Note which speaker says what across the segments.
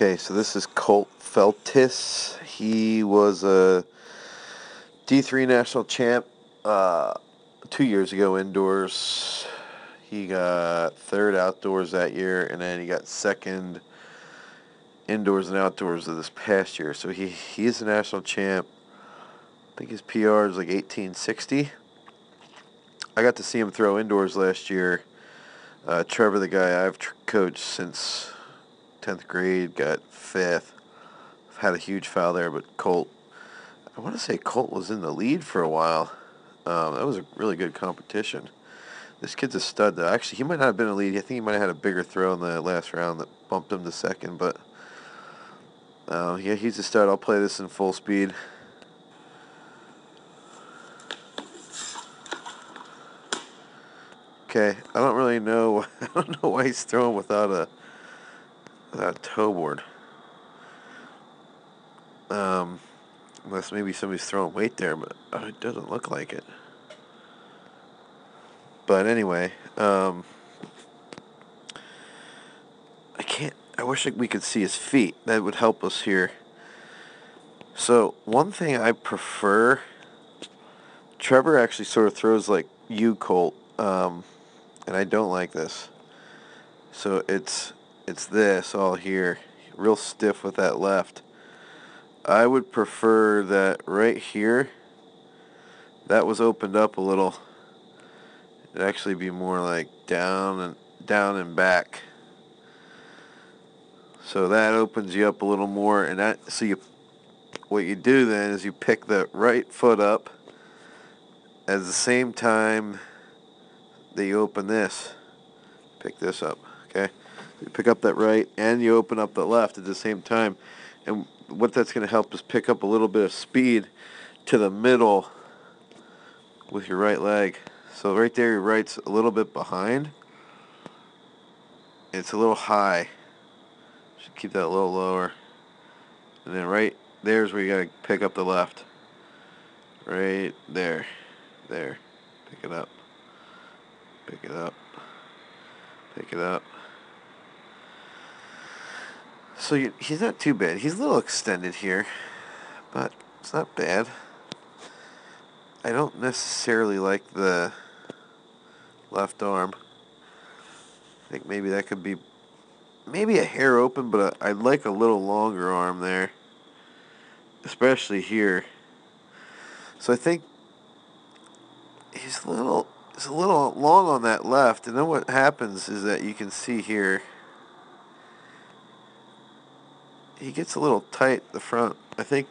Speaker 1: Okay, so this is Colt Feltes. He was a D3 national champ uh, two years ago indoors. He got third outdoors that year, and then he got second indoors and outdoors of this past year. So he he's a national champ. I think his PR is like 1860. I got to see him throw indoors last year. Uh, Trevor, the guy I've tr- coached since 10th grade, got fifth. Had a huge foul there, but Colt, I want to say Colt was in the lead for a while. Um, that was a really good competition. This kid's a stud, though. Actually, he might not have been a lead. I think he might have had a bigger throw in the last round that bumped him to second, but uh, yeah, he's a stud. I'll play this in full speed. Okay, I don't really know. I don't know why he's throwing without a a toe board. Um, unless maybe somebody's throwing weight there, but uh, it doesn't look like it. But anyway, um, I can't. I wish we could see his feet. That would help us here. So one thing I prefer. Trevor actually sort of throws like you, Colt. Um, and I don't like this. So it's it's this all here, real stiff with that left. I would prefer that right here, that was opened up a little. It'd actually be more like down and down and back. So that opens you up a little more, and that so you, what you do then is you pick the right foot up. At the same time that you open this, pick this up, okay? You pick up that right and you open up the left at the same time. And what that's going to help is pick up a little bit of speed to the middle with your right leg. So right there, your right's a little bit behind. It's a little high. Should keep that a little lower. And then right there's where you got to pick up the left. Right there. There. Pick it up. Pick it up. Pick it up. So he's not too bad. He's a little extended here, but it's not bad. I don't necessarily like the left arm. I think maybe that could be maybe a hair open, but I'd like a little longer arm there, especially here. So I think he's a little he's a little long on that left, and then what happens is that you can see here, he gets a little tight the front. I think,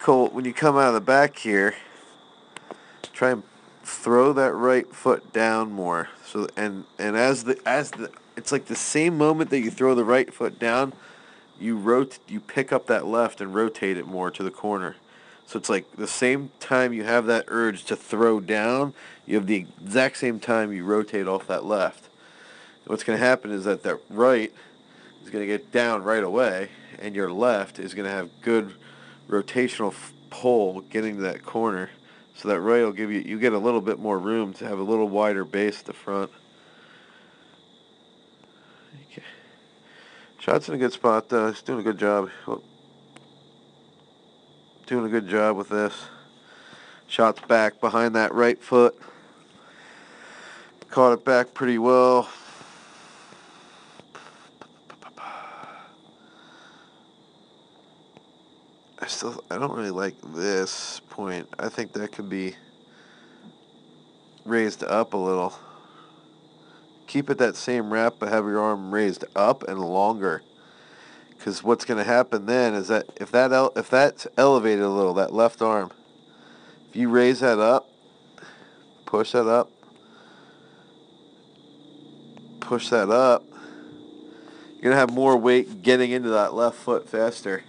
Speaker 1: Colt, when you come out of the back here, try and throw that right foot down more. So and and as the as the it's like the same moment that you throw the right foot down, you rot you pick up that left and rotate it more to the corner. So it's like the same time you have that urge to throw down, you have the exact same time you rotate off that left. What's going to happen is that that right is going to get down right away, and your left is going to have good rotational pull getting to that corner. So that right will give you, you get a little bit more room to have a little wider base at the front. Okay. Shot's in a good spot though. He's doing a good job. Doing a good job with this. Shots back behind that right foot. Caught it back pretty well. I still, I don't really like this point. I think that could be raised up a little. Keep it that same wrap, but have your arm raised up and longer. Because what's going to happen then is that if that el- if that's elevated a little, that left arm, if you raise that up, push that up, push that up, you're going to have more weight getting into that left foot faster.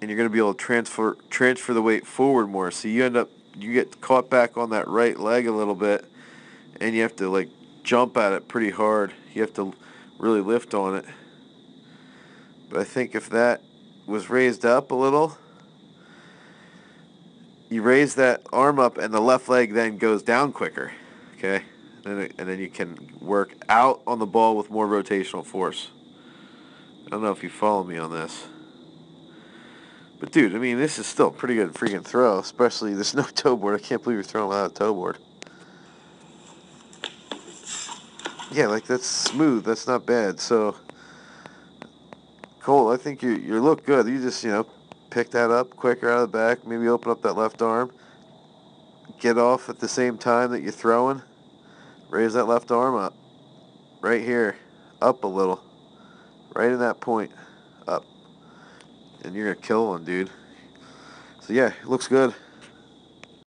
Speaker 1: And you're going to be able to transfer transfer the weight forward more. So you end up you get caught back on that right leg a little bit and you have to like jump at it pretty hard. You have to really lift on it. But I think if that was raised up a little, you raise that arm up and the left leg then goes down quicker. Okay? and, and then you can work out on the ball with more rotational force. I don't know if you follow me on this. But dude, I mean, this is still a pretty good freaking throw, especially there's no toe board. I can't believe you're throwing without a toe board. Yeah, like that's smooth. That's not bad. So, Cole, I think you you look good. You just you know pick that up quicker out of the back. Maybe open up that left arm. Get off at the same time that you're throwing. Raise that left arm up. Right here, up a little. Right in that point. And you're gonna kill one, dude. So yeah, it looks good.